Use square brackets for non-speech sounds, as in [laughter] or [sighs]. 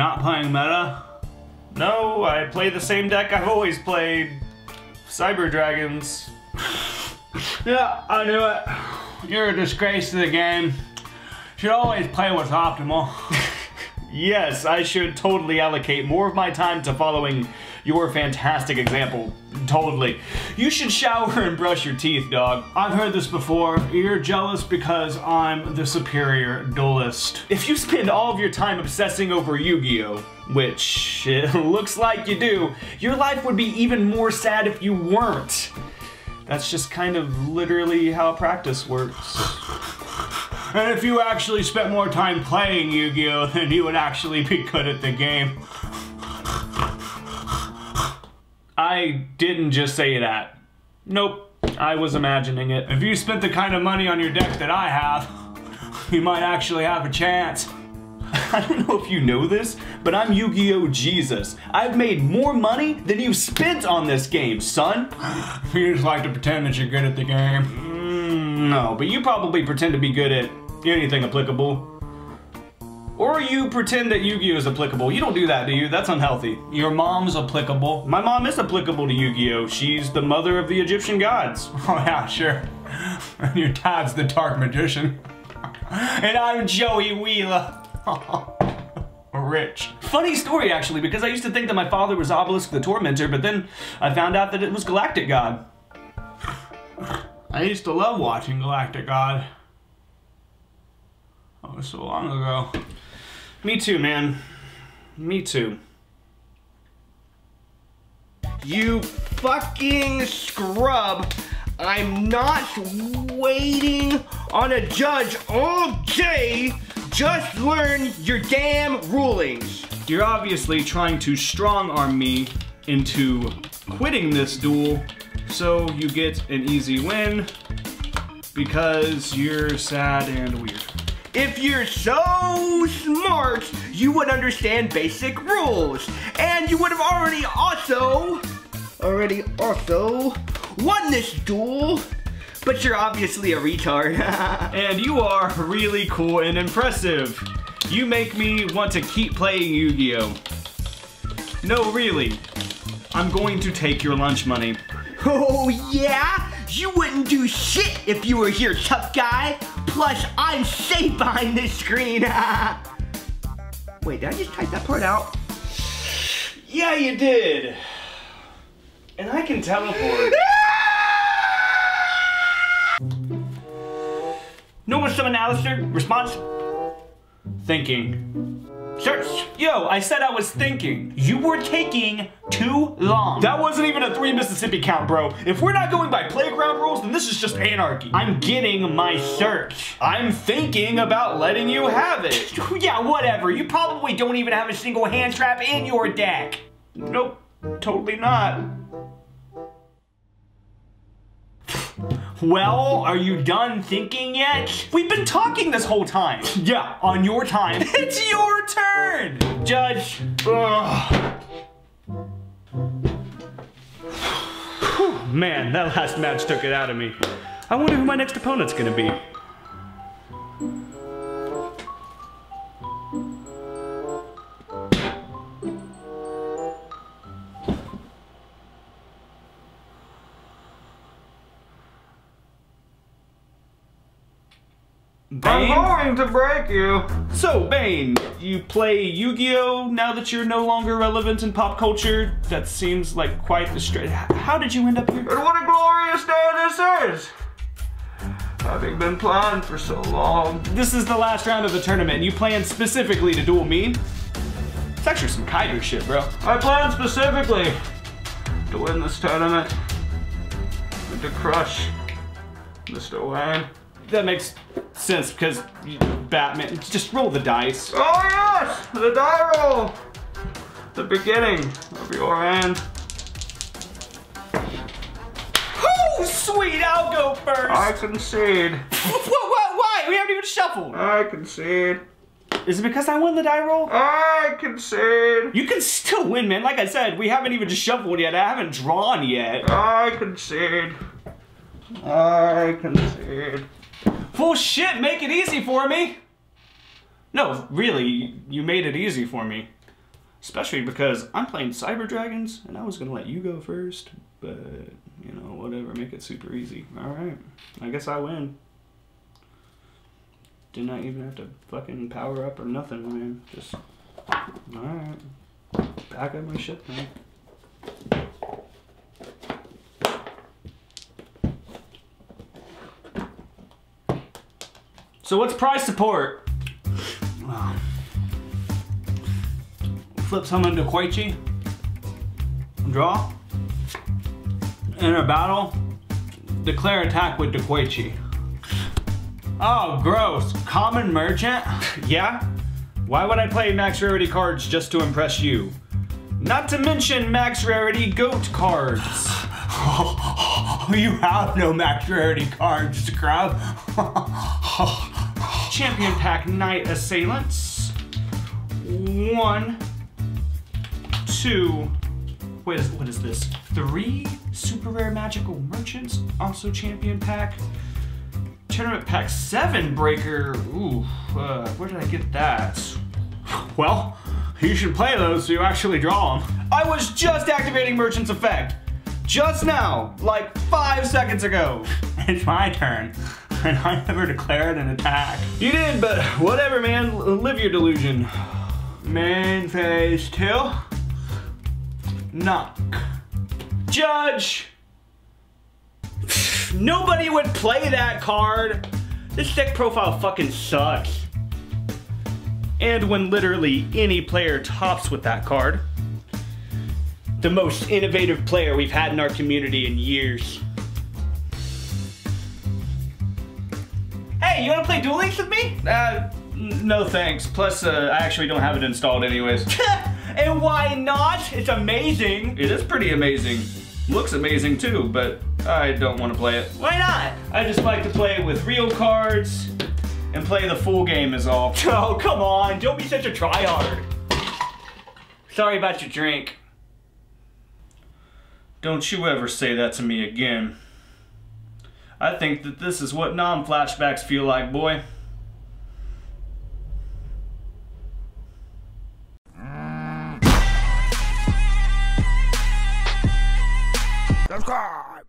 not playing meta? No, I play the same deck I've always played. Cyber Dragons. [laughs] Yeah, I knew it. You're a disgrace to the game. Should always play what's optimal. [laughs] Yes, I should totally allocate more of my time to following your fantastic example. Totally. You should shower and brush your teeth, dog. I've heard this before. You're jealous because I'm the superior duelist. If you spend all of your time obsessing over Yu-Gi-Oh! Which it [laughs] looks like you do, your life would be even more sad if you weren't. That's just kind of literally how practice works. And if you actually spent more time playing Yu-Gi-Oh, then you would actually be good at the game. I didn't just say that. Nope, I was imagining it. If you spent the kind of money on your deck that I have, [laughs] you might actually have a chance. [laughs] I don't know if you know this, but I'm Yu-Gi-Oh! Jesus. I've made more money than you've spent on this game, son. [laughs] You just like to pretend that you're good at the game. Mm, no, but you probably pretend to be good at anything applicable. Or you pretend that Yu-Gi-Oh! is applicable. You don't do that, do you? That's unhealthy. Your mom's applicable. My mom is applicable to Yu-Gi-Oh! She's the mother of the Egyptian gods. [laughs] Oh yeah, sure. And [laughs] your dad's the dark magician. [laughs] And I'm Joey Wheeler. Rich. Funny story, actually, because I used to think that my father was Obelisk the Tormentor, but then I found out that it was Galactic God. [sighs] I used to love watching Galactic God. Was so long ago. Me too, man. Me too. You fucking scrub. I'm not waiting on a judge all day. Just learn your damn rulings. You're obviously trying to strong arm me into quitting this duel so you get an easy win because you're sad and weird. If you're so smart, you would understand basic rules. And you would have already also, already also won this duel. But you're obviously a retard. [laughs] And you are really cool and impressive. You make me want to keep playing Yu-Gi-Oh! No, really. I'm going to take your lunch money. oh yeah? You wouldn't do shit if you were here, tough guy. Plus, I'm safe behind this screen. [laughs] Wait, did I just type that part out? Yeah, you did. And I can teleport. [laughs] no more summon Alistair. Response? Thinking. Search. Yo, I said I was thinking. You were taking too long. That wasn't even a three Mississippi count, bro. If we're not going by playground rules, then this is just anarchy. I'm getting my search. I'm thinking about letting you have it. [laughs] yeah, whatever. You probably don't even have a single hand trap in your deck. Nope, totally not. Well, are you done thinking yet? We've been talking this whole time. [laughs] Yeah, on your time. [laughs] it's your turn! Judge. Ugh. [sighs] Man, that last match took it out of me. I wonder who my next opponent's gonna be. Bane? I'm going to break you. So, Bane, you play Yu-Gi-Oh! now that you're no longer relevant in pop culture? That seems like quite the stretch. How did you end up here? And what a glorious day this is! Having been planned for so long. This is the last round of the tournament, and you planned specifically to duel me? It's actually some Kaiser shit, bro. I planned specifically to win this tournament and to crush Mr. Wayne. That makes sense, because Batman, just roll the dice. Oh yes! The die roll! The beginning of your end. Oh, sweet, I'll go first. I concede. [laughs] what, what, why? We haven't even shuffled. I concede. Is it because I won the die roll? I concede. You can still win, man. Like I said, we haven't even shuffled yet. I haven't drawn yet. I concede. I concede. Full shit, make it easy for me. No, really, you made it easy for me. Especially because I'm playing Cyber Dragons and I was gonna let you go first, but you know, whatever, make it super easy. Alright. I guess I win. Did not even have to fucking power up or nothing, man. Just alright. Back up my shit, man. So what's prize support? Flip someone Dekoichi. Draw. Enter battle. Declare attack with Dekoichi. Oh, gross. Common merchant? [laughs] yeah? Why would I play max rarity cards just to impress you? Not to mention max rarity goat cards. [laughs] you have no max rarity cards, scrub. [laughs] Champion pack Night Assailants. One, two, what is, what is this? Three super rare magical merchants, also champion pack. Tournament pack seven breaker. Ooh, uh, where did I get that? Well, you should play those so you actually draw them. I was just activating Merchant's Effect. Just now, like five seconds ago. [laughs] It's my turn. [laughs] And I never declared an attack. You did, but whatever, man. Live your delusion. Main phase two. Knock. Judge! Nobody would play that card. This deck profile fucking sucks. And when literally any player tops with that card, the most innovative player we've had in our community in years. Hey, you wanna play Duel Links with me? Uh, no thanks. Plus, uh, I actually don't have it installed anyways. [laughs] and why not? It's amazing. It is pretty amazing. Looks amazing too, but I don't want to play it. Why not? I just like to play with real cards and play the full game is all. [laughs] Oh, come on. Don't be such a tryhard. Sorry about your drink. Don't you ever say that to me again. I think that this is what non-flashbacks feel like, boy. Subscribe.